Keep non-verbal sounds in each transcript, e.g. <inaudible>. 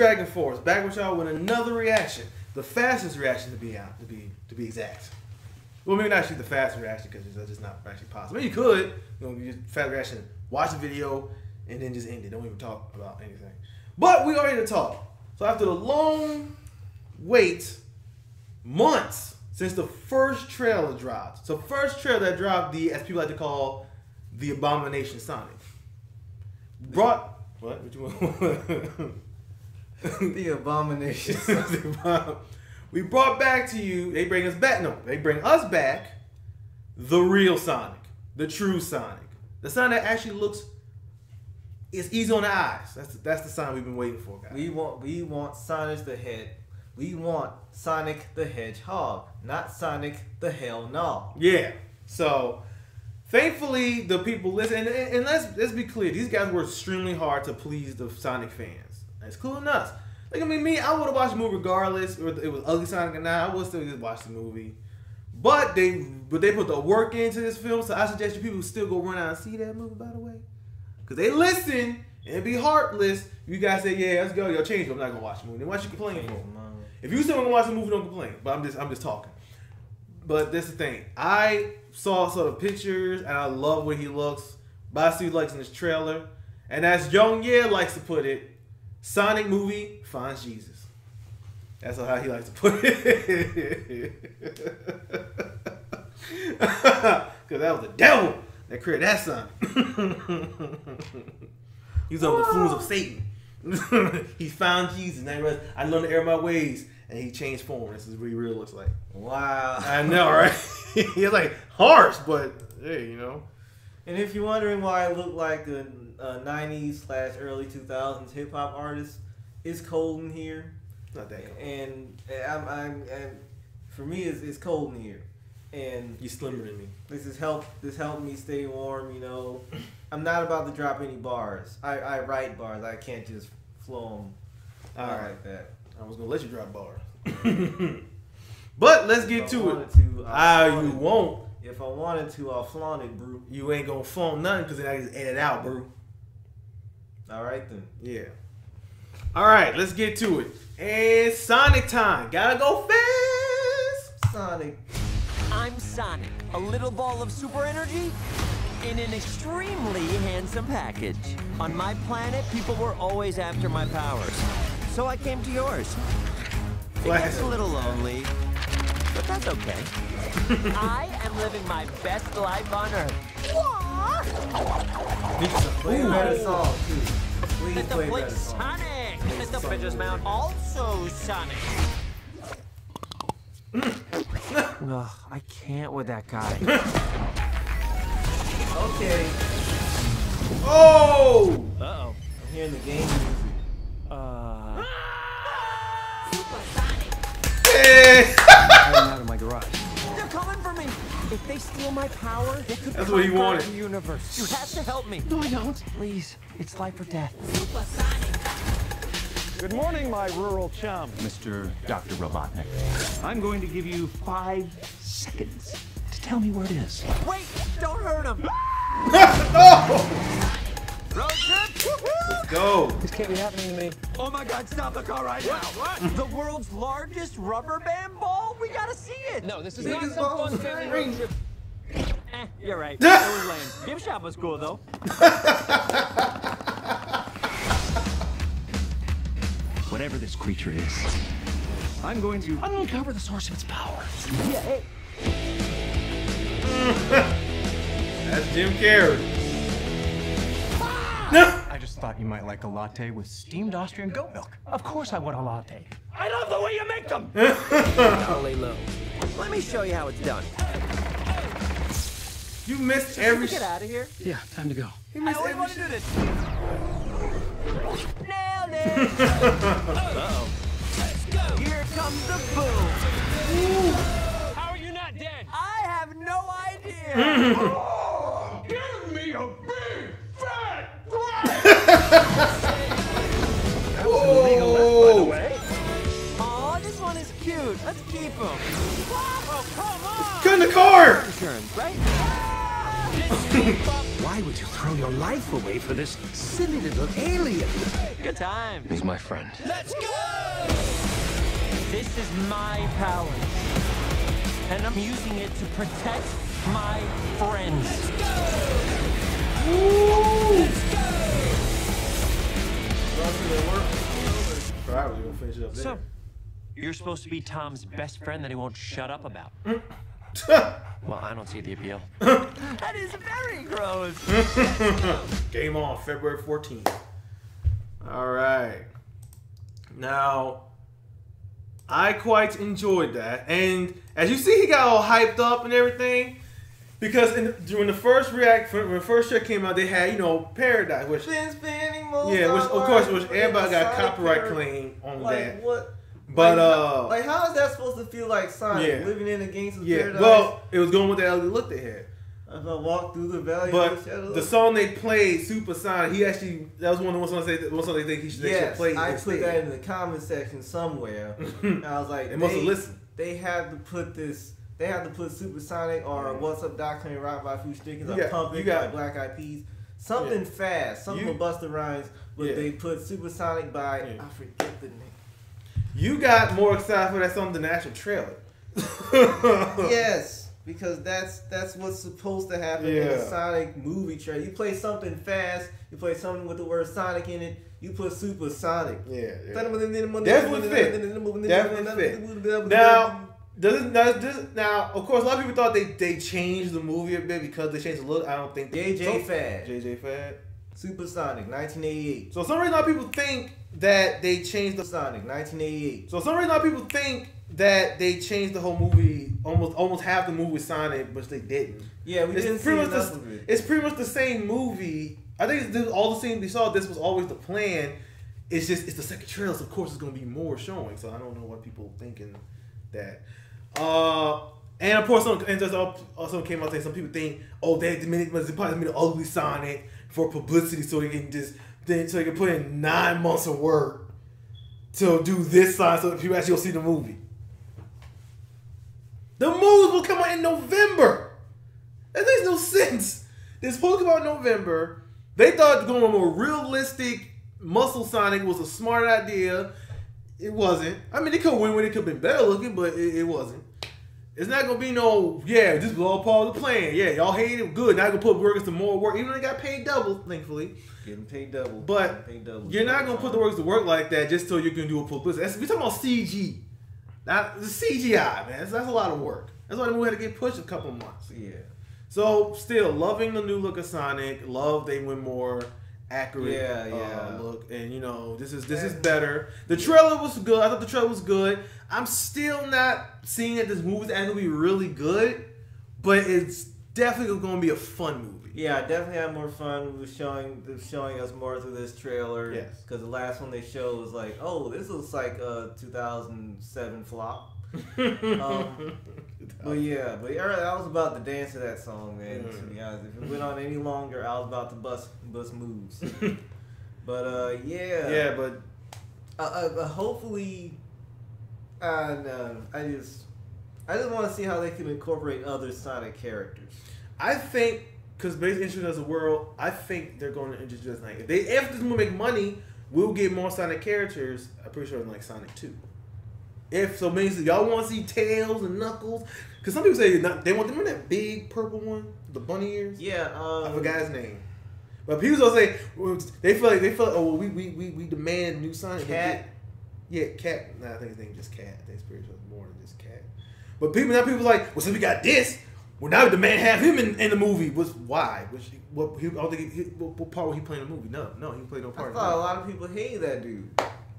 Dragon Force back with y'all with another reaction, the fastest reaction to be out to be to be exact. Well, maybe not actually the fastest reaction because that's just not actually possible. I mean, you could, you know, just fast reaction, watch the video, and then just end it. Don't even talk about anything. But we are here to talk. So after the long wait, months since the first trailer dropped. So first trailer that dropped the, as people like to call, the Abomination Sonic. Brought what? What you want? <laughs> the abomination. <laughs> we brought back to you. They bring us back. No, they bring us back. The real Sonic, the true Sonic, the Sonic that actually looks. It's easy on the eyes. That's the, that's the sign we've been waiting for, guys. We want we want Sonic the Head. We want Sonic the Hedgehog, not Sonic the Hell No. Yeah. So Thankfully, the people listen, and, and, let's let's be clear, these guys work extremely hard to please the Sonic fans, including us. Like I mean, me, I would have watched the movie regardless, or it was ugly Sonic or not. I would still just watch the movie. But they but they put the work into this film, so I suggest you people still go run out and see that movie. By the way, because they listen and be heartless. You guys say, yeah, let's go, yo, change. It. I'm not gonna watch the movie. Then why you complain for? If you still gonna watch the movie, don't complain. But I'm just I'm just talking. But that's the thing. I saw sort of pictures and I love where he looks. But I see likes in this trailer. And as Young Ye likes to put it, Sonic movie finds Jesus. That's how he likes to put it. <laughs> Because that was the devil that created that Sonic. <laughs> He's on the fools of Satan. <laughs> he found Jesus. And I learned to err my ways and he changed form. This is what he really looks like. Wow. I know, right? He's like harsh, but hey, you know. And if you're wondering why I look like a, a 90s slash early 2000s hip hop artist, it's cold in here. Not that cold. And I'm, I'm, I'm for me, it's, it's cold in here. And you slimmer than me. This has helped. This helped me stay warm. You know, <coughs> I'm not about to drop any bars. I, I write bars. I can't just flow them All right. like that. I was gonna let you drop bars. <laughs> but let's get to it. To, ah, you won't. If I wanted to, I'll flaunt it, bro. You ain't gonna flaunt nothing because then I just edit out, bro. All right then. Yeah. All right, let's get to it. And Sonic time. Gotta go fast. Sonic. I'm Sonic, a little ball of super energy in an extremely handsome package. On my planet, people were always after my powers. So I came to yours. It gets a little lonely, but that's okay. I am living my best life on Earth. Play a better song, too. Please Mr. play Blake Sonic! Mr. Bridges Mount also Sonic! <coughs> Ugh, I can't with that guy. <laughs> okay. Oh! Uh-oh. I'm hearing the game music. Uh... out of my garage. They're coming for me. If they steal my power, they could That's what he wanted. The universe. You have to help me. No, I don't. Please, it's life or death. Good morning, my rural chum. Mr. Dr. Robotnik. I'm going to give you five seconds to tell me where it is. Wait! Don't hurt him! <laughs> no! Road trip! Let's go. This can't be happening to me. Oh my god, stop the car right now. What? The world's largest rubber band ball? We gotta see it. No, this is not some fun family road trip. Eh, you're right. <laughs> it was lame. Gift shop was cool though. <laughs> Whatever this creature is, I'm going to uncover the source of its power. Yeah, hey. <laughs> That's Jim Carrey. I just thought you might like a latte with steamed Austrian goat milk. Of course I want a latte. I love the way you make them! I'll lay low. Let me show you how it's done. You missed every. Get out of here. Yeah, time to go. I always want to do this. Nailed it. uh oh. Let's go. Here comes the boom. Ooh. How are you not dead? I have no idea. <laughs> life away for this silly little alien? Good time. He's my friend. Let's go! This is my power. And I'm using it to protect my friends. Probably gonna finish it up there. So, you're supposed to be Tom's best friend that he won't shut up about. <laughs> Well, I don't see the appeal. <laughs> that is very gross. <laughs> Game on February 14th. All right. Now, I quite enjoyed that. And as you see, he got all hyped up and everything. Because in, during the first react, when the first shit came out, they had, you know, Paradise, which, Spin, spinning, moves yeah, which, of course, which everybody got copyright character. claim on Like that. what? But, like, uh, like how is that supposed to feel like Sonic Yeah. living in a gangster's yeah, paradise? well, it was going with the ugly look they had. if I walk through the valley of But the the song they played, Super Sonic, he actually that was one of the songs they one song they think he should, they should yes, play. I instead. put that in the comment section somewhere. and <laughs> I was like, They must have they, listened. They had to put this. They had to put Supersonic or What's Up Doc Coming Rock by Fu-Schnickens or got- Pump you It got- by Black Eyed Peas. Something fast, something You- with Busta Rhymes, but Yeah. they put Supersonic by Yeah. I forget the name. You got more excited for that song than the actual trailer. yes, because that's that's what's supposed to happen in a Sonic movie trailer. You play something fast, you play something with the word Sonic in it, you put Supersonic. Yeah, yeah. Definitely Definitely fit. Definitely fit. Now, does it, does this, now, of course, a lot of people thought they, they changed the movie a bit because they changed the look. I don't think they JJ so- Fad. JJ Fad. Supersonic, 1988. So some reason, of people think that they changed the. Sonic, 1988. So some reason, of people think that they changed the whole movie, almost almost half the movie with Sonic, but they didn't. Yeah, we It's didn't see pretty much the, of it. It's pretty much the same movie. I think it's, all the same we saw. This was always the plan. It's just it's the second trailer, so of course it's gonna be more showing. So I don't know what people thinking that. Uh, and of course, some, and just also came out saying some people think, oh, they made they probably made an ugly Sonic for publicity, so they can just then so they can put in nine months of work to do this sign, so that people actually go see the movie. The movie will come out in November. That makes no sense. It's supposed to come out in November. They thought going a more realistic muscle Sonic was a smart idea. It wasn't. I mean, it could win when it could have been better looking, but it, it wasn't. It's not gonna be no, yeah, this was all the plan. Yeah, y'all hate it, good. Now I can put workers to more work, even though they got paid double, thankfully. Getting paid double. But paid double. you're not gonna put the workers to work like that just so you can do a publicity. That's, we talking about CG, not the CGI, man. That's, that's a lot of work. That's why the movie had to get pushed a couple months. Yeah. So still loving the new look of Sonic. Love they went more accurate. Yeah, uh, yeah. look, and you know this is this is better. The trailer was good. I thought the trailer was good. I'm still not seeing that this movie's actually gonna be really good, but it's definitely going to be a fun movie. Yeah, definitely had more fun with showing showing us more through this trailer. Yes. Because the last one they showed was like, oh, this looks like a 2007 flop. <laughs> um, but yeah, but I was about to dance to that song, man. To be honest, if it went on any longer, I was about to bust bust moves. <laughs> but uh, yeah, yeah, but uh, uh, hopefully, uh, no, I just, I just want to see how they can incorporate other Sonic characters. I think because based introducing as a world, I think they're going to introduce like if they if this movie make money, we'll get more Sonic characters. I'm pretty sure in like Sonic Two. If so, basically y'all want to see Tails and Knuckles, because some people say not, they want them in that big purple one, the bunny ears. Yeah, um, I forgot his name. But people don't say they feel like they feel like, oh well, we, we we we demand new Sonic. Cat. Yeah, cat. Nah, I think his name is just cat. I think more than just cat. But people now people like, well, since we got this, well now the man have him in, in the movie. Was why? Which what he, I don't think he, what, what part was he playing in the movie? No, no, he played no part. in the thought a lot of people hated that dude.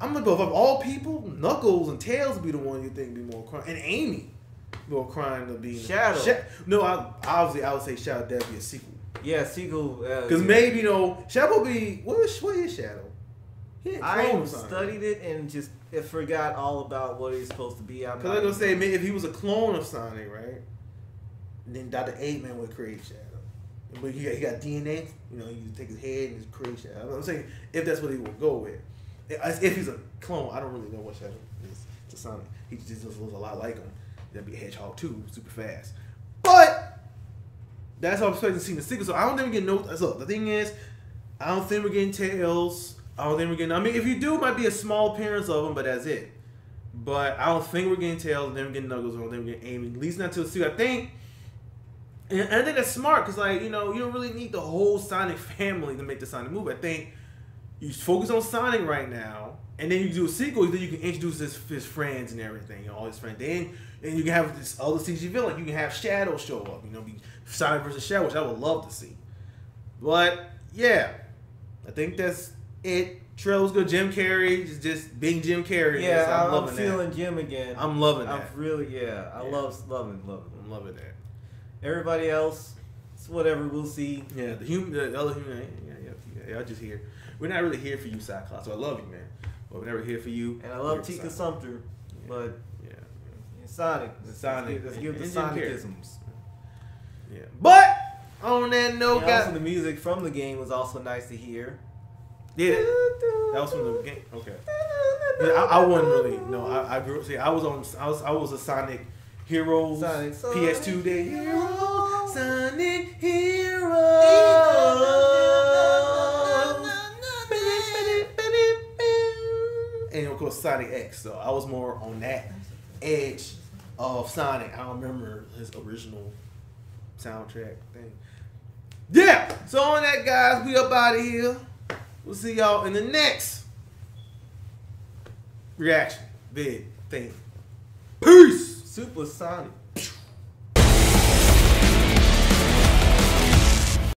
I'm like, but of all people, Knuckles and Tails would be the one you think be more crying, and Amy more crying to be Shadow. Sha- no, I, obviously I would say Shadow definitely a sequel. Yeah, sequel. uh, Because maybe you know Shadow be what is what is Shadow? I clone or something. studied it and just it forgot all about what he's supposed to be. I'm Because I'm gonna say maybe if he was a clone of Sonic, right? Then Dr. Eggman would create Shadow. But he got, he got DNA, you know, you take his head and just create Shadow. I'm saying if that's what he would go with. If he's a clone, I don't really know what Shadow is to Sonic. He just looks a lot like him. That'd be hedgehog too, super fast. But that's how I'm expecting to see the sequel. So I don't think we're getting no. So the thing is, I don't think we're getting tails. I don't think we're getting. I mean, if you do, it might be a small appearance of them, but that's it. But I don't think we're getting tails. And then we're getting Knuckles. Or then we're getting Amy. At least not till sequel. I think. And I think that's smart because, like, you know, you don't really need the whole Sonic family to make the Sonic movie. I think you focus on Sonic right now, and then you do a sequel. Then you can introduce his, his friends and everything, all his friends. Then and you can have this other CG villain. You can have Shadow show up. You know, be Sonic versus Shadow, which I would love to see. But yeah, I think that's it. Trail was good. Jim Carrey is just being Jim Carrey. Yeah, I'm, I'm, loving feeling that. Jim again. I'm loving I'm that. really, yeah. I Yeah. love, loving, loving. I'm loving that. Everybody else, it's whatever. We'll see. Yeah, the human, the other human. Yeah, yeah, yeah. Y'all just here. We're not really here for you, Cyclops. So I love you, man. But we're never here for you. And I love Tika Sonic. Sumter, but Yeah, Sonic. Let's, Sonic. Let's give, let's And give the Jim Sonicisms. yeah. But on that note, guys. the music from the game was also nice to hear. Yeah, that was from the game. Okay. Yeah, I, I wasn't really. No, I, I grew up. See, I was on. I was. I was a Sonic Heroes Sonic, PS2 day. Hero. Sonic Heroes. Course Sonic X. So I was more on that edge of Sonic. I don't remember his original soundtrack thing. Yeah. So on that, guys, we up out of here. We'll see y'all in the next reaction vid thing. Peace. Super Sonic.